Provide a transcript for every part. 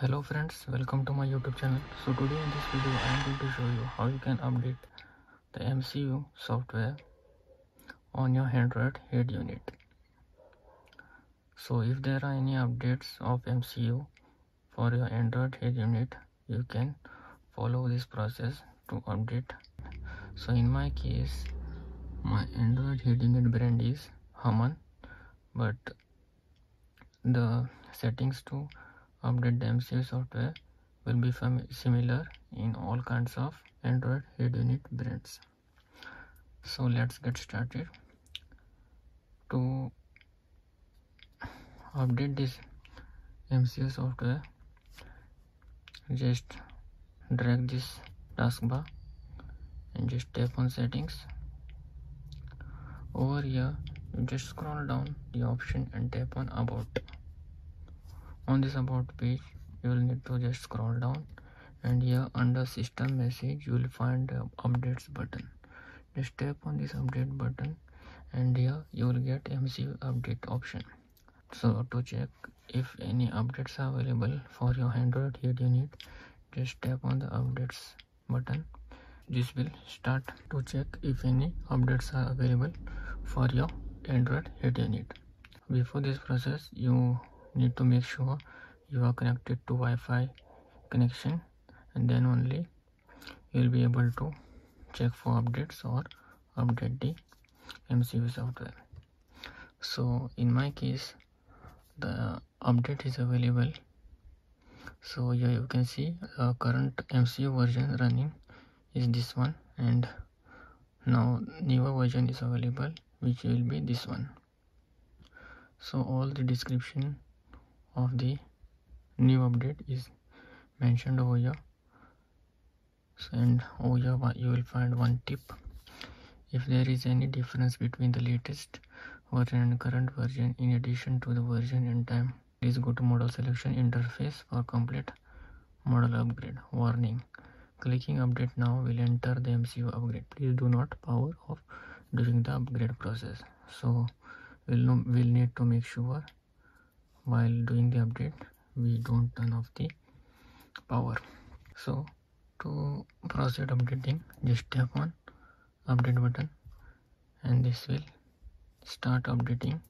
hello friends welcome to my youtube channel. So today in this video i am going to show you how you can update the mcu software on your android head unit. So if there are any updates of mcu for your android head unit you can follow this process to update. So in my case my android head unit brand is Haman but the settings to update the MCU software will be similar in all kinds of Android head unit brands. So let's get started. To update this MCU software, just drag this taskbar and just tap on settings. Over here, you just scroll down the option and tap on about on this about page you will need to just scroll down and here under system message you will find the updates button. Just tap on this update button and here you will get MCU update option. So to check if any updates are available for your Android head unit just tap on the updates button. This will start to check if any updates are available for your Android head unit before this process you need to make sure you are connected to Wi-Fi connection and then only you will be able to check for updates or update the MCU software. So in my case the update is available. So here you can see uh, current MCU version running is this one and now newer version is available which will be this one. So all the description of the new update is mentioned over here. And over here you will find one tip. If there is any difference between the latest version and current version in addition to the version and time please go to model selection interface for complete model upgrade. Warning clicking update now will enter the mcu upgrade. Please do not power off during the upgrade process. So we'll, we'll need to make sure while doing the update we don't turn off the power. So to proceed updating just tap on update button and this will start updating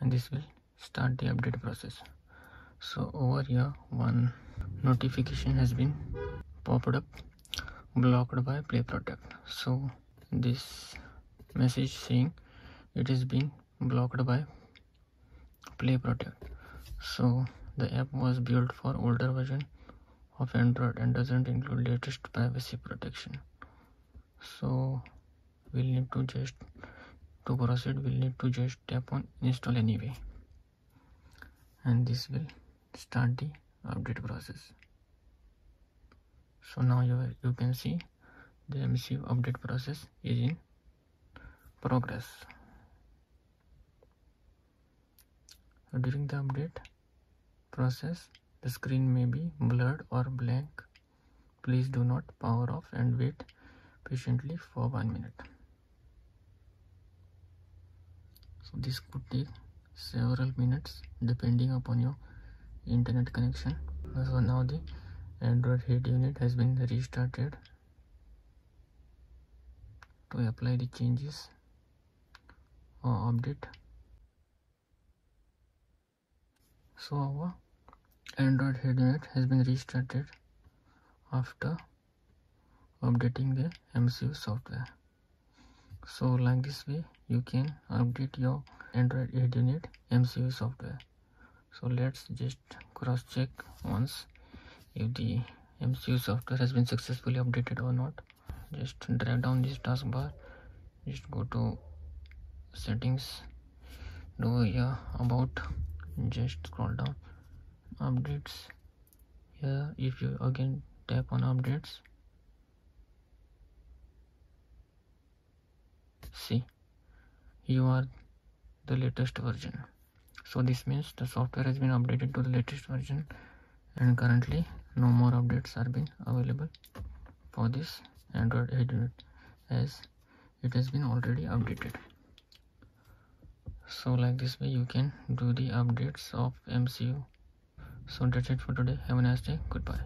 and this will start the update process. So over here one notification has been popped up blocked by play protect. So this message saying it is being blocked by play protect. So the app was built for older version of android and doesn't include latest privacy protection. So we'll need to just to proceed we'll need to just tap on install anyway. And this will start the update process. So now you, you can see the MCU update process is in progress During the update process, the screen may be blurred or blank. Please do not power off and wait patiently for one minute. So this could take several minutes depending upon your internet connection. So now the Android head unit has been restarted to apply the changes or update so our android head unit has been restarted after updating the mcu software. So like this way you can update your android head unit mcu software. So let's just cross check once if the mcu software has been successfully updated or not. Just drag down this taskbar. Just go to settings do here about just scroll down. Updates. Here if you again tap on updates. See you are the latest version. So this means the software has been updated to the latest version and currently no more updates are being available for this android 8 unit as it has been already updated so like this way you can do the updates of mcu so that's it for today. Have a nice day. Goodbye